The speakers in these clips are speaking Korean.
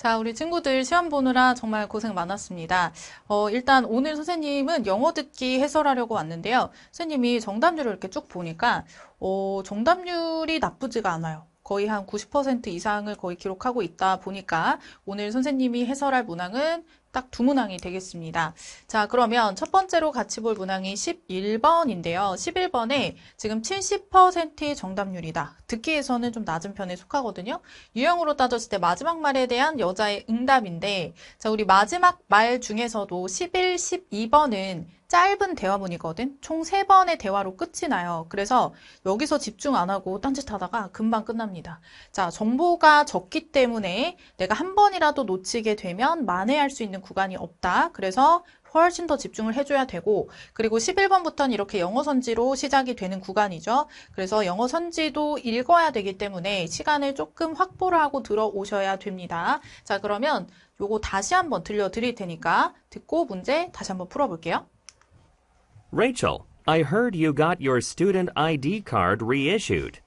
자, 우리 친구들 시험 보느라 정말 고생 많았습니다. 어, 일단 오늘 선생님은 영어 듣기 해설하려고 왔는데요. 선생님이 정답률을 이렇게 쭉 보니까, 어, 정답률이 나쁘지가 않아요. 거의 한 90% 이상을 거의 기록하고 있다 보니까 오늘 선생님이 해설할 문항은 딱 두 문항이 되겠습니다. 자, 그러면 첫 번째로 같이 볼 문항이 11번인데요. 11번에 지금 70%의 정답률이다. 듣기에서는 좀 낮은 편에 속하거든요. 유형으로 따졌을 때 마지막 말에 대한 여자의 응답인데, 자, 우리 마지막 말 중에서도 11, 12번은 짧은 대화문이거든. 총 3번의 대화로 끝이 나요. 그래서 여기서 집중 안 하고 딴짓 하다가 금방 끝납니다. 자, 정보가 적기 때문에 내가 한 번이라도 놓치게 되면 만회할 수 있는 구간이 없다. 그래서 훨씬 더 집중을 해줘야 되고, 그리고 11번부터는 이렇게 영어 선지로 시작이 되는 구간이죠. 그래서 영어 선지도 읽어야 되기 때문에 시간을 조금 확보를 하고 들어오셔야 됩니다. 자, 그러면 요거 다시 한번 들려드릴 테니까 듣고 문제 다시 한번 풀어볼게요. Rachel, I heard you got your student ID card reissued.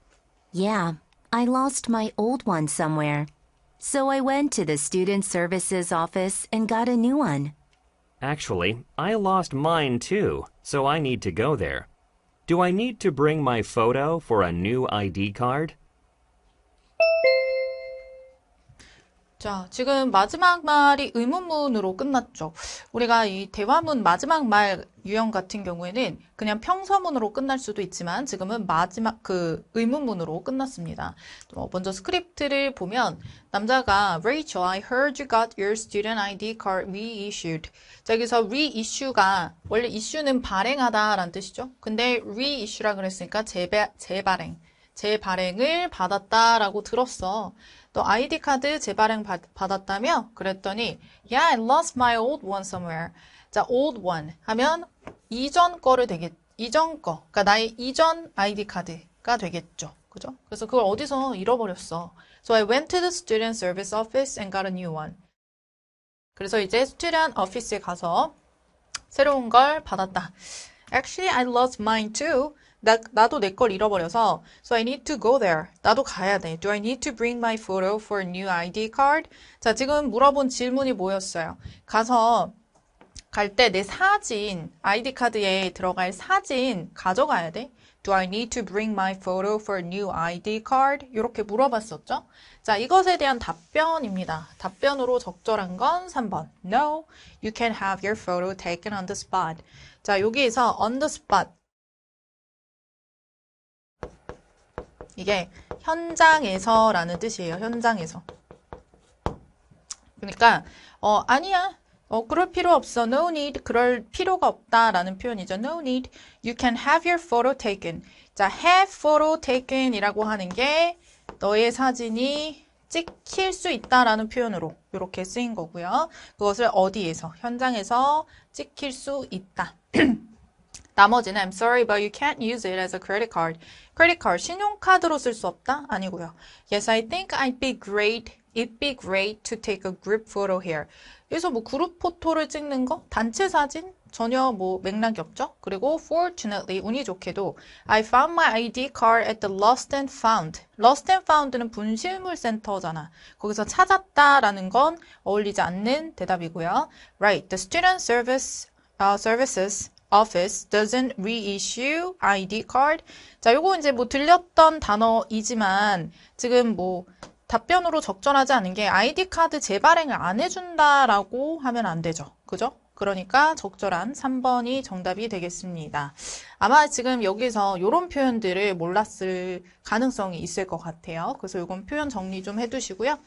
Yeah, I lost my old one somewhere. So I went to the Student Services office and got a new one. Actually, I lost mine too, so I need to go there. Do I need to bring my photo for a new ID card? 자, 지금 마지막 말이 의문문으로 끝났죠. 우리가 이 대화문 마지막 말 유형 같은 경우에는 그냥 평서문으로 끝날 수도 있지만 지금은 마지막 그 의문문으로 끝났습니다. 어, 먼저 스크립트를 보면 남자가 Rachel, I heard you got your student ID card reissued. 자, 여기서 reissue가 원래 issue는 발행하다라는 뜻이죠. 근데 reissue라 그랬으니까 재배, 재발행. 재발행을 받았다라고 들었어. 너 아이디 카드 재발행 받, 받았다며? 그랬더니 Yeah, I lost my old one somewhere. 자, old one 하면 이전 거를 되겠 이전 거. 그러니까 나의 이전 아이디 카드가 되겠죠. 그죠? 그래서 그걸 어디서 잃어버렸어. So I went to the student service office and got a new one. 그래서 이제 student office에 가서 새로운 걸 받았다. Actually, I lost mine too. 나, 나도 내 걸 잃어버려서 So I need to go there. 나도 가야 돼. Do I need to bring my photo for a new ID card? 자, 지금 물어본 질문이 뭐였어요? 가서 갈 때 내 사진, 아이디 카드에 들어갈 사진 가져가야 돼? Do I need to bring my photo for a new ID card? 이렇게 물어봤었죠? 자, 이것에 대한 답변입니다. 답변으로 적절한 건 3번. No, you can have your photo taken on the spot. 자, 여기에서 on the spot. 이게 현장에서라는 뜻이에요. 현장에서. 그러니까 어 아니야. 어 그럴 필요 없어. No need. 그럴 필요가 없다라는 표현이죠. No need. You can have your photo taken. 자, have photo taken이라고 하는 게 너의 사진이 찍힐 수 있다라는 표현으로 이렇게 쓰인 거고요. 그것을 어디에서 현장에서 찍힐 수 있다. 나머지는 I'm sorry, but you can't use it as a credit card. credit card 신용카드로 쓸 수 없다? 아니고요. Yes, I think I'd be great. It'd be great to take a group photo here. 여기서 뭐 그룹 포토를 찍는 거, 단체 사진 전혀 뭐 맥락이 없죠. 그리고 fortunately 운이 좋게도 I found my ID card at the lost and found. lost and found는 분실물 센터잖아. 거기서 찾았다라는 건 어울리지 않는 대답이고요. Right, the student service uh, services office doesn't reissue ID card. 자, 요거 이제 뭐 들렸던 단어이지만 지금 뭐 답변으로 적절하지 않은 게 아이디 카드 재발행을 안 해준다라고 하면 안 되죠. 그죠? 그러니까 적절한 3번이 정답이 되겠습니다. 아마 지금 여기서 이런 표현들을 몰랐을 가능성이 있을 것 같아요. 그래서 이건 표현 정리 좀 해두시고요.